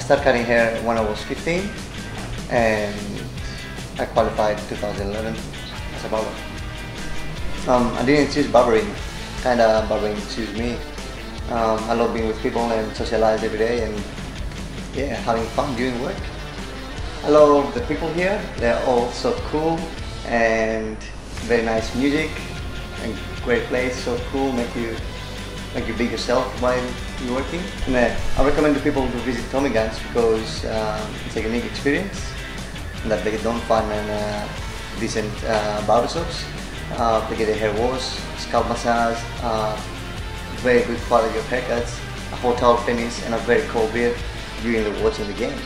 started cutting hair when I was 15 and I qualified 2011 as a barber. Um, I didn't choose barbering, kind of barbering chose me. Um, I love being with people and socialize every day and yeah, having fun doing work. I love the people here, they're all so cool and very nice music and great place, so cool, make you make you be yourself while you're working. And uh, I recommend to people to visit Tommy Guns because um, it's a unique experience that they don't find in uh, decent uh, barbershops. Uh, they get a hair wash, scalp massage, uh, very good quality of haircuts, a hot towel finish, and a very cold beer during the watching the game.